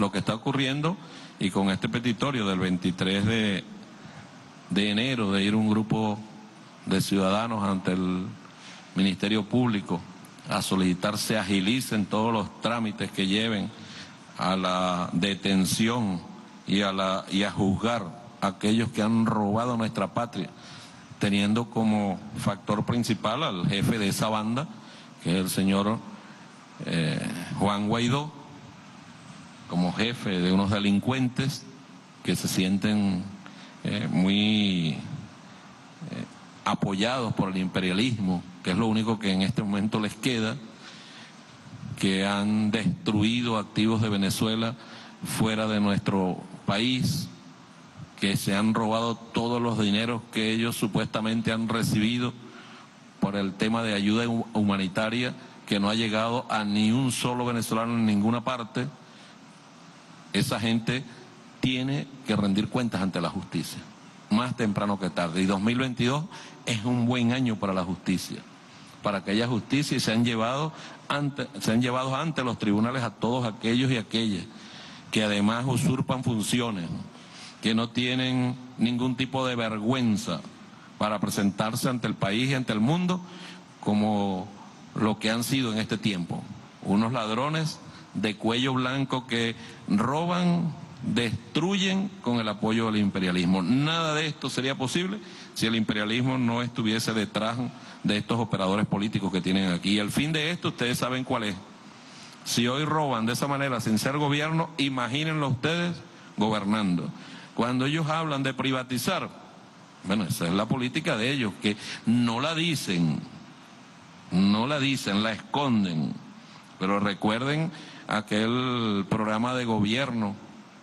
lo que está ocurriendo y con este petitorio del 23 de, de enero de ir un grupo de ciudadanos ante el Ministerio Público a solicitar se agilicen todos los trámites que lleven a la detención y a, la, y a juzgar a aquellos que han robado nuestra patria, teniendo como factor principal al jefe de esa banda, que es el señor eh, Juan Guaidó, como jefe de unos delincuentes que se sienten eh, muy eh, apoyados por el imperialismo, que es lo único que en este momento les queda, que han destruido activos de Venezuela fuera de nuestro país, que se han robado todos los dineros que ellos supuestamente han recibido por el tema de ayuda humanitaria que no ha llegado a ni un solo venezolano en ninguna parte, esa gente tiene que rendir cuentas ante la justicia, más temprano que tarde. Y 2022 es un buen año para la justicia, para que haya justicia y se han llevado ante, se han llevado ante los tribunales a todos aquellos y aquellas que además usurpan funciones, que no tienen ningún tipo de vergüenza para presentarse ante el país y ante el mundo como lo que han sido en este tiempo, unos ladrones de cuello blanco que roban, destruyen con el apoyo del imperialismo. Nada de esto sería posible si el imperialismo no estuviese detrás de estos operadores políticos que tienen aquí. Y el fin de esto ustedes saben cuál es. Si hoy roban de esa manera sin ser gobierno, imagínenlo ustedes gobernando. Cuando ellos hablan de privatizar, bueno, esa es la política de ellos, que no la dicen, no la dicen, la esconden. Pero recuerden aquel programa de gobierno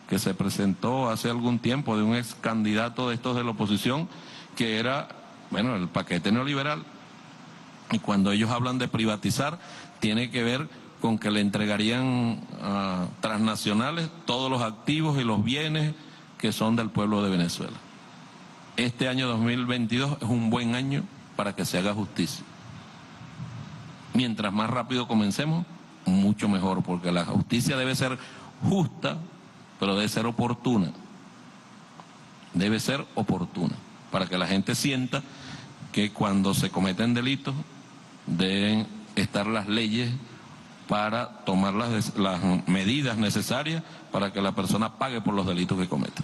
que se presentó hace algún tiempo de un ex candidato de estos de la oposición, que era, bueno, el paquete neoliberal. Y cuando ellos hablan de privatizar, tiene que ver con que le entregarían a transnacionales todos los activos y los bienes que son del pueblo de Venezuela. Este año 2022 es un buen año para que se haga justicia. Mientras más rápido comencemos, mucho mejor, porque la justicia debe ser justa, pero debe ser oportuna. Debe ser oportuna, para que la gente sienta que cuando se cometen delitos deben estar las leyes para tomar las, medidas necesarias para que la persona pague por los delitos que cometa.